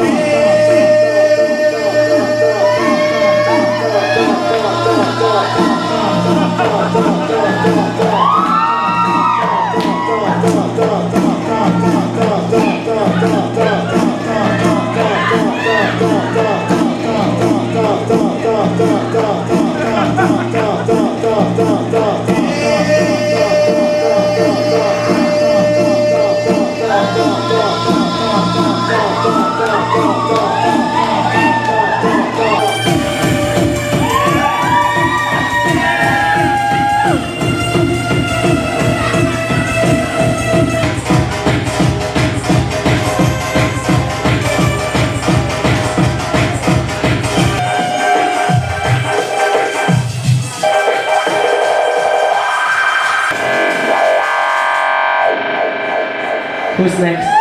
Yeah. Who's next?